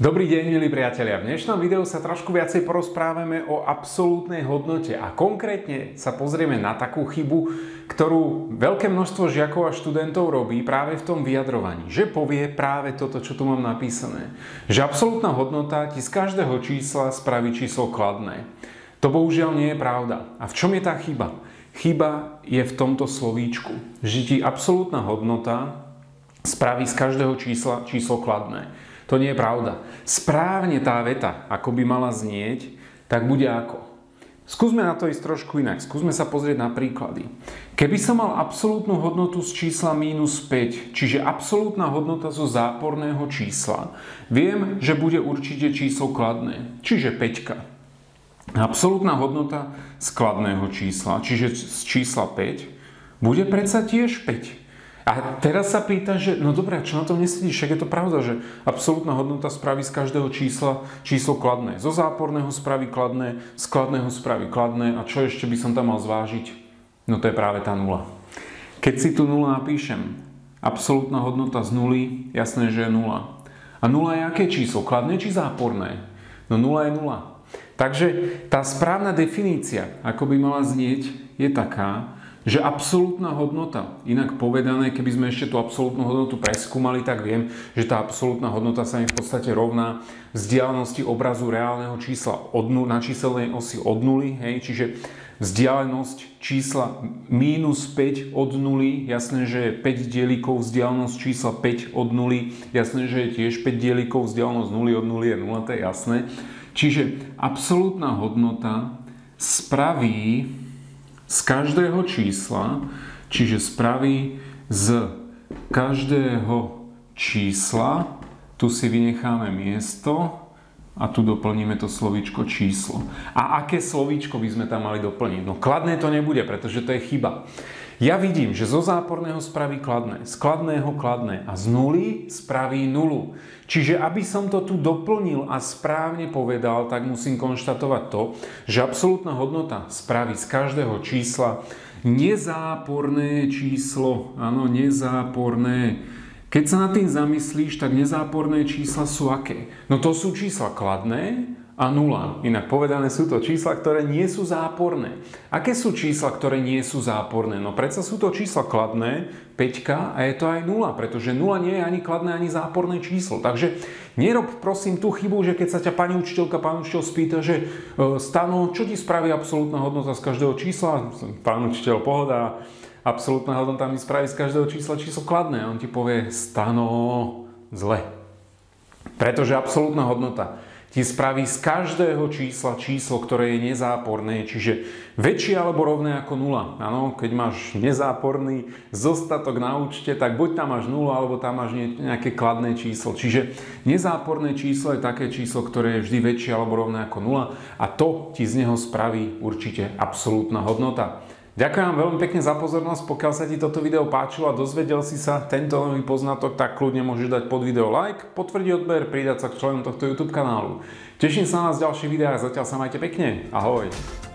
Dobrý deň, milí priatelia. V dnešnom videu sa trošku viacej porozprávame o absolútnej hodnote a konkrétne sa pozrieme na takú chybu, ktorú veľké množstvo žiakov a študentov robí práve v tom vyjadrovaní. Že povie práve toto, čo tu mám napísané. Že absolútna hodnota ti z každého čísla spraví číslo kladné. To bohužiaľ nie je pravda. A v čom je tá chyba? Chyba je v tomto slovíčku. Že ti absolútna hodnota spraví z každého čísla číslo kladné. To nie je pravda. Správne tá veta, ako by mala znieť, tak bude ako. Skúsme na to ísť trošku inak. Skúsme sa pozrieť na príklady. Keby som mal absolútnu hodnotu z čísla mínus 5, čiže absolútna hodnota zo záporného čísla, viem, že bude určite číslo kladné, čiže 5. Absolútna hodnota skladného čísla, čiže z čísla 5, bude predsa tiež 5. A teraz sa pýta, že no dobré, čo na tom nesedíš? Však je to pravda, že absolútna hodnota spraví z každého čísla číslo kladné. Zo záporného spraví kladné, z kladného spraví kladné a čo ešte by som tam mal zvážiť? No to je práve tá nula. Keď si tu nula napíšem, absolútna hodnota z nuly, jasné, že je nula. A nula je aké číslo? Kladné či záporné? No nula je nula. Takže tá správna definícia, ako by mala znieť, je taká, že absolútna hodnota, inak povedané, keby sme ešte tú absolútnu hodnotu preskúmali, tak viem, že tá absolútna hodnota sa mi v podstate rovná vzdialenosti obrazu reálneho čísla od, na číselnej osi od nuly, hej, čiže vzdialenosť čísla mínus 5 od nuly, jasné, že je 5 dielikov vzdialenosť čísla 5 od nuly, jasné, že je tiež 5 dielikov vzdialenosť nuly od nuly je 0, to je jasné. Čiže absolútna hodnota spraví z každého čísla, čiže spraví z každého čísla, tu si vynecháme miesto a tu doplníme to slovíčko číslo. A aké slovíčko by sme tam mali doplniť? No kladné to nebude, pretože to je chyba. Ja vidím, že zo záporného spraví kladné, z kladného kladné a z nuly spraví nulu. Čiže aby som to tu doplnil a správne povedal, tak musím konštatovať to, že absolútna hodnota spraví z každého čísla nezáporné číslo. Áno, nezáporné. Keď sa nad tým zamyslíš, tak nezáporné čísla sú aké? No to sú čísla kladné a nula. Inak povedané sú to čísla, ktoré nie sú záporné. Aké sú čísla, ktoré nie sú záporné? No predsa sú to čísla kladné, 5 a je to aj nula, pretože nula nie je ani kladné, ani záporné číslo. Takže nerob prosím tú chybu, že keď sa ťa pani učiteľka, pán učiteľ spýta, že e, stano, čo ti spraví absolútna hodnota z každého čísla? Pán učiteľ pohoda, absolútna hodnota mi spraví z každého čísla číslo kladné. On ti povie, stano, zle. Pretože absolútna hodnota ti spraví z každého čísla číslo, ktoré je nezáporné, čiže väčšie alebo rovné ako nula. Áno, keď máš nezáporný zostatok na účte, tak buď tam máš nula, alebo tam máš nejaké kladné číslo. Čiže nezáporné číslo je také číslo, ktoré je vždy väčšie alebo rovné ako nula a to ti z neho spraví určite absolútna hodnota. Ďakujem vám veľmi pekne za pozornosť. Pokiaľ sa ti toto video páčilo a dozvedel si sa tento nový poznatok, tak kľudne môžeš dať pod video like, potvrdiť odber, pridať sa k členom tohto YouTube kanálu. Teším sa na vás v ďalších videách, zatiaľ sa majte pekne. Ahoj!